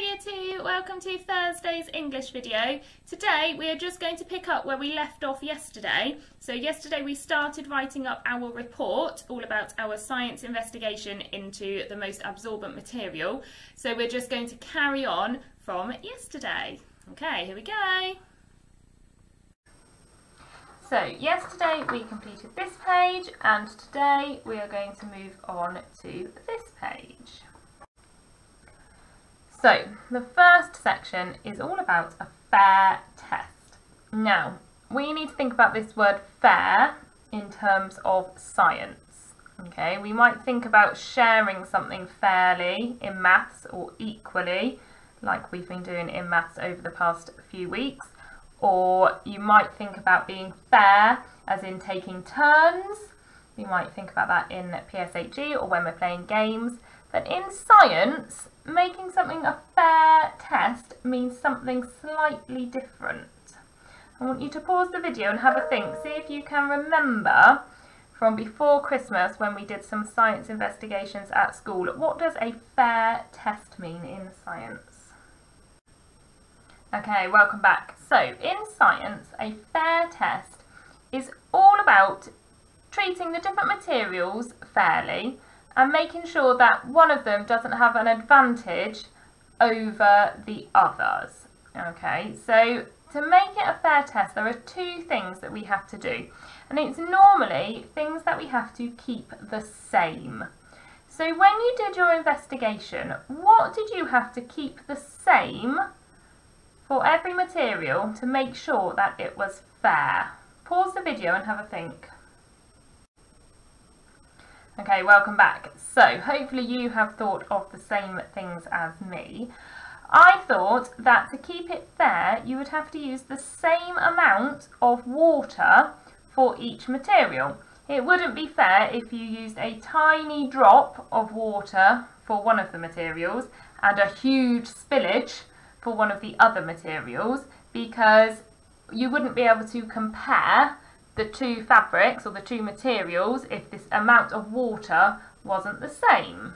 2, welcome to Thursday's English video. Today we are just going to pick up where we left off yesterday. So yesterday we started writing up our report all about our science investigation into the most absorbent material. So we're just going to carry on from yesterday. Okay, here we go. So yesterday we completed this page and today we are going to move on to this page. So the first section is all about a fair test. Now we need to think about this word fair in terms of science. Okay, we might think about sharing something fairly in maths or equally like we've been doing in maths over the past few weeks or you might think about being fair as in taking turns. We might think about that in PSHE or when we're playing games. But in science, making something a fair test means something slightly different. I want you to pause the video and have a think. See if you can remember from before Christmas when we did some science investigations at school. What does a fair test mean in science? Okay, welcome back. So, in science, a fair test is all about treating the different materials fairly and making sure that one of them doesn't have an advantage over the others. Okay, so to make it a fair test, there are two things that we have to do. And it's normally things that we have to keep the same. So when you did your investigation, what did you have to keep the same for every material to make sure that it was fair? Pause the video and have a think. Okay, welcome back. So, hopefully you have thought of the same things as me. I thought that to keep it fair, you would have to use the same amount of water for each material. It wouldn't be fair if you used a tiny drop of water for one of the materials and a huge spillage for one of the other materials because you wouldn't be able to compare the two fabrics or the two materials if this amount of water wasn't the same.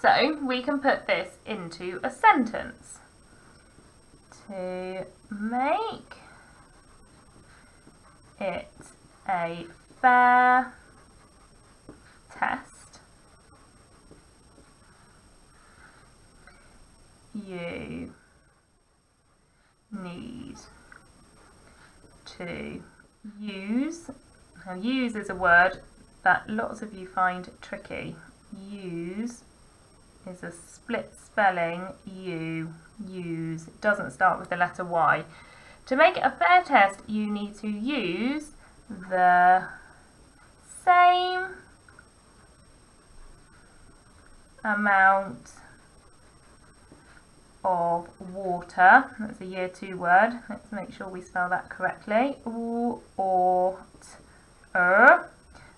So we can put this into a sentence. To make it a fair test, you need to use. Now use is a word that lots of you find tricky. Use is a split spelling, you, use. It doesn't start with the letter Y. To make it a fair test, you need to use the same amount of water. That's a year two word. Let's make sure we spell that correctly. U or er.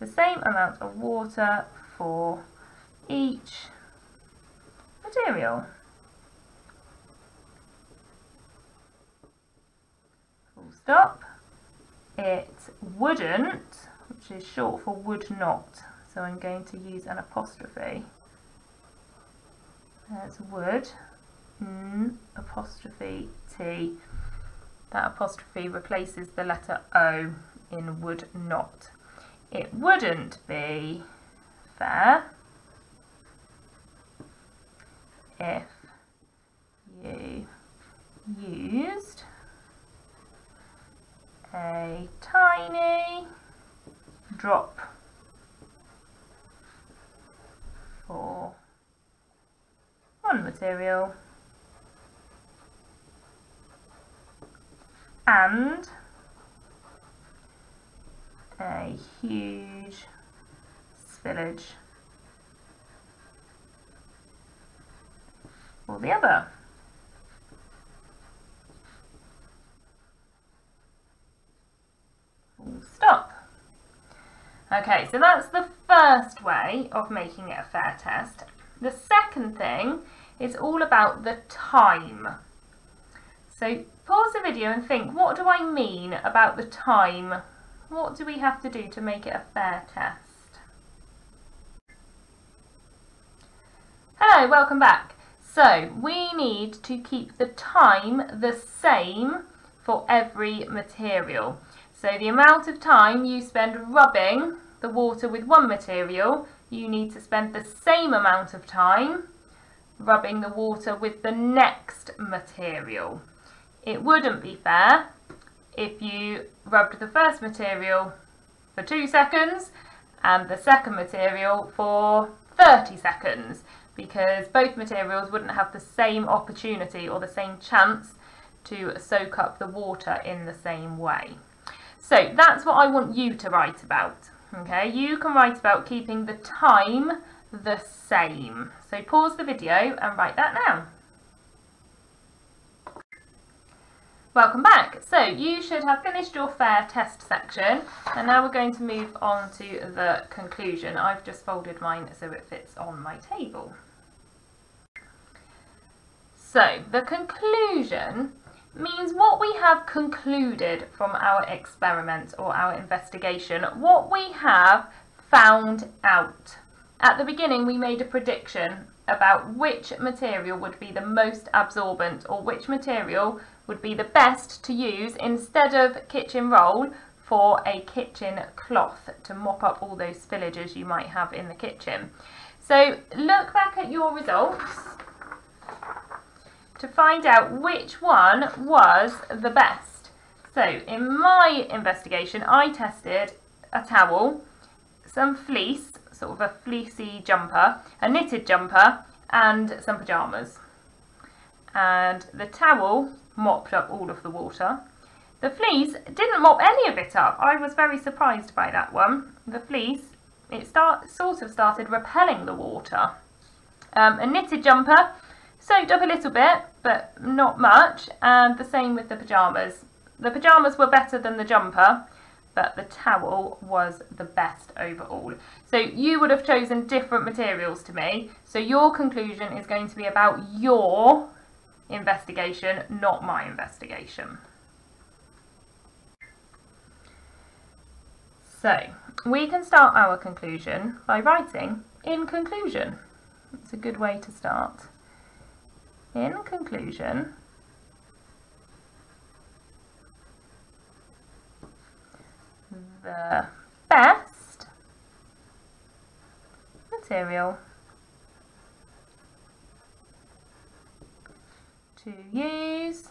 The same amount of water for each material. Full stop. It wouldn't, which is short for would not. So I'm going to use an apostrophe. There's would n apostrophe t. That apostrophe replaces the letter O in would not. It wouldn't be fair if you used a tiny drop for one material and a huge spillage for the other. Stop. Okay, so that's the first way of making it a fair test. The second thing is all about the time. So pause the video and think, what do I mean about the time? What do we have to do to make it a fair test? Hello, welcome back. So we need to keep the time the same for every material. So the amount of time you spend rubbing the water with one material, you need to spend the same amount of time rubbing the water with the next material. It wouldn't be fair if you rubbed the first material for two seconds and the second material for 30 seconds because both materials wouldn't have the same opportunity or the same chance to soak up the water in the same way. So that's what I want you to write about. Okay, you can write about keeping the time the same. So pause the video and write that now. Welcome back. So you should have finished your fair test section and now we're going to move on to the conclusion. I've just folded mine so it fits on my table. So the conclusion means what we have concluded from our experiment or our investigation, what we have found out. At the beginning we made a prediction about which material would be the most absorbent or which material would be the best to use instead of kitchen roll for a kitchen cloth to mop up all those spillages you might have in the kitchen. So look back at your results to find out which one was the best. So in my investigation, I tested a towel, some fleece, sort of a fleecy jumper, a knitted jumper, and some pyjamas. And the towel mopped up all of the water. The fleece didn't mop any of it up. I was very surprised by that one. The fleece, it start, sort of started repelling the water. Um, a knitted jumper, soaked up a little bit, but not much, and the same with the pyjamas. The pyjamas were better than the jumper, but the towel was the best overall. So you would have chosen different materials to me, so your conclusion is going to be about your investigation, not my investigation. So, we can start our conclusion by writing in conclusion. It's a good way to start. In conclusion, the best material to use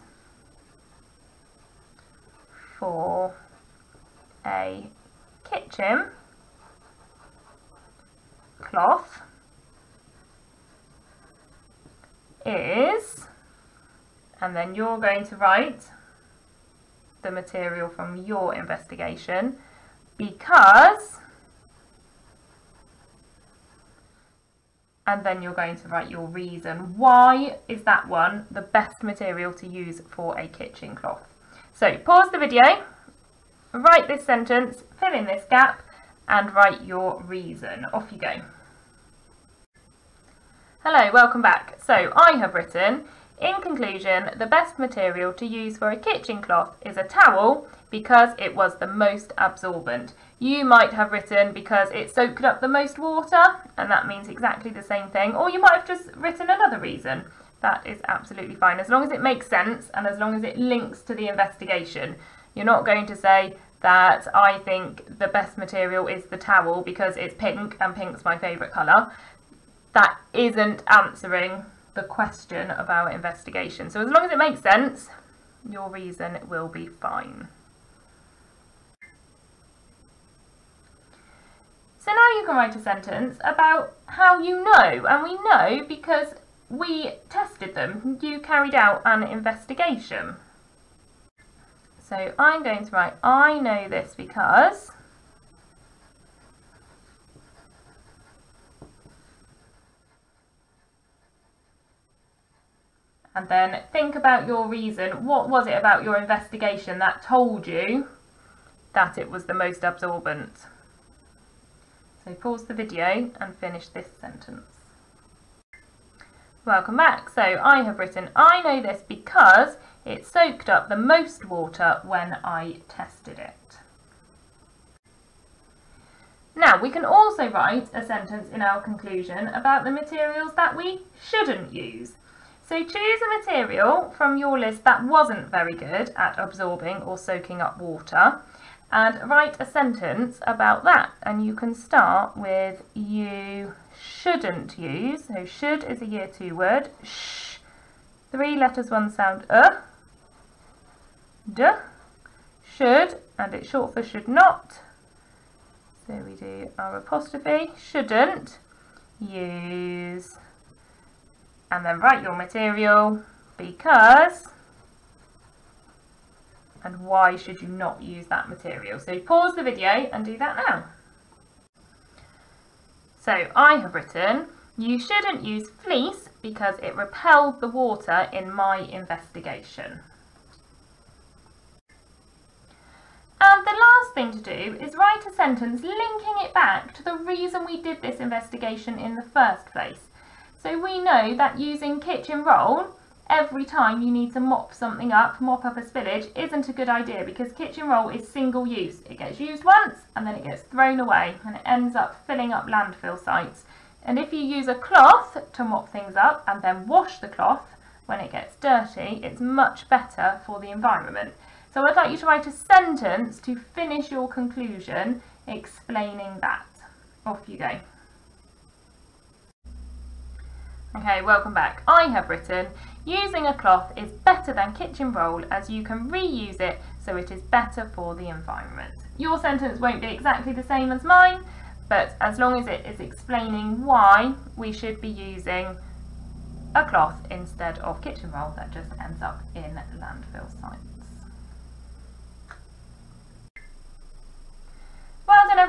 for a kitchen. Cloth is, and then you're going to write the material from your investigation because and then you're going to write your reason. Why is that one the best material to use for a kitchen cloth? So pause the video, write this sentence, fill in this gap and write your reason. Off you go. Hello, welcome back. So I have written, in conclusion, the best material to use for a kitchen cloth is a towel because it was the most absorbent. You might have written because it soaked up the most water, and that means exactly the same thing, or you might have just written another reason. That is absolutely fine, as long as it makes sense and as long as it links to the investigation. You're not going to say that I think the best material is the towel because it's pink and pink's my favourite colour that isn't answering the question of our investigation. So as long as it makes sense, your reason will be fine. So now you can write a sentence about how you know, and we know because we tested them. You carried out an investigation. So I'm going to write, I know this because and then think about your reason. What was it about your investigation that told you that it was the most absorbent? So pause the video and finish this sentence. Welcome back. So I have written, I know this because it soaked up the most water when I tested it. Now we can also write a sentence in our conclusion about the materials that we shouldn't use. So choose a material from your list that wasn't very good at absorbing or soaking up water and write a sentence about that. And you can start with you shouldn't use. So should is a year two word. Sh. Three letters, one sound. Uh. D. Should, and it's short for should not. So we do our apostrophe. Shouldn't use and then write your material because and why should you not use that material. So pause the video and do that now. So I have written, you shouldn't use fleece because it repelled the water in my investigation. And the last thing to do is write a sentence linking it back to the reason we did this investigation in the first place. So we know that using kitchen roll every time you need to mop something up, mop up a spillage, isn't a good idea because kitchen roll is single use. It gets used once and then it gets thrown away and it ends up filling up landfill sites. And if you use a cloth to mop things up and then wash the cloth when it gets dirty, it's much better for the environment. So I'd like you to write a sentence to finish your conclusion explaining that. Off you go. Okay, welcome back. I have written, using a cloth is better than kitchen roll as you can reuse it so it is better for the environment. Your sentence won't be exactly the same as mine, but as long as it is explaining why we should be using a cloth instead of kitchen roll that just ends up in landfill sites.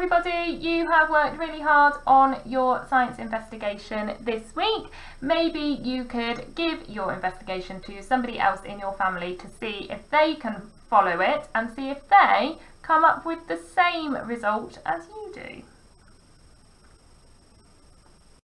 Everybody, you have worked really hard on your science investigation this week. Maybe you could give your investigation to somebody else in your family to see if they can follow it and see if they come up with the same result as you do.